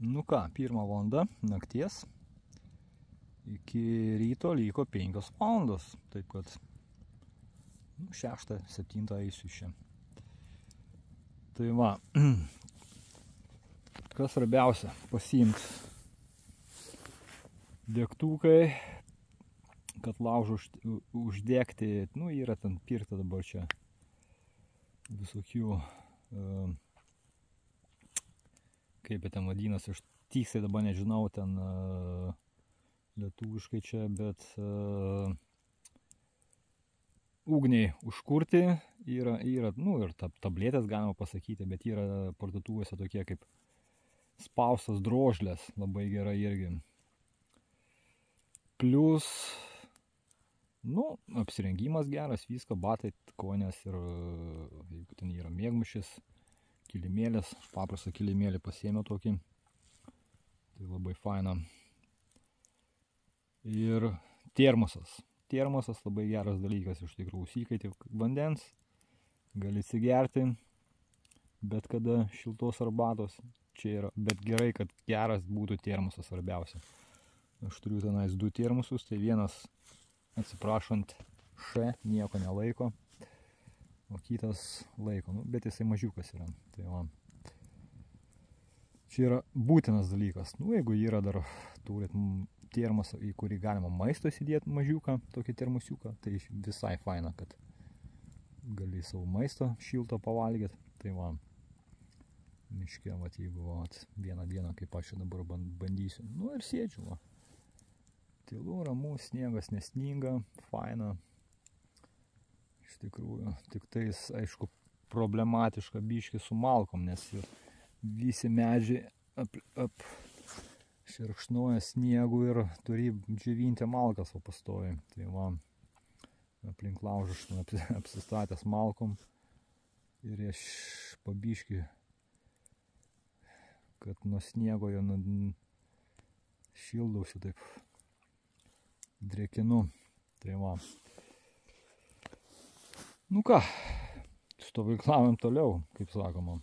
Nu ką, pirmą valandą nakties iki ryto liko 5 valandos, taip kad nu, 6-7 eisiu čia. Tai va, kas svarbiausia, pasiimti degtukai, kad laužą uždegti, nu yra ten pirta dabar čia visokių uh, kaip ten vadinasi, aš tiksliai dabar nežinau ten uh, lietuviškai čia, bet uh, ugniai užkurti yra, yra, nu ir tab, tabletės galima pasakyti, bet yra parduotuvėse tokie kaip spaustas drožlės, labai gerai irgi. Plus, nu, apsirengimas geras, viską, batai, konės ir jeigu ten yra mėgmušis, kilimėlis, aš paprastą kilimėlį pasėmiau tokį, tai labai faina. Ir termosas. Termosas labai geras dalykas iš tikrųjų, įkaitė vandens, gali atsigerti, bet kada šiltos arbatos, čia yra, bet gerai, kad geras būtų termosas svarbiausia. Aš turiu tenais du termosus, tai vienas, atsiprašant, š, nieko nelaiko, o kitas laiko, nu, bet jisai mažiukas yra. Tai va. Čia yra būtinas dalykas. Nu, jeigu yra dar turit termosą, į kurį galima maisto įsidėti mažiuką, tokį termosiuką, tai visai faina, kad gali savo maisto šilto pavalgyti. Tai va, miške, va, jeigu va, vieną dieną, kaip aš dabar bandysiu, nu ir sėdžiu, va. Tylu, ramu, sniegas nesninga, faina, tikrųjų. Tik tais, aišku, problematiška biški su malkom, nes visi medžiai ap, ap širkšnuoja sniegu ir turi džiovinti malkas, pastovi. Tai va, aplink laužą apsistatęs malkom ir aš pabiški, kad nuo sniego jo šildausi taip drėkinu. Tai va. Nu ką, stovyklavom toliau, kaip sakoma.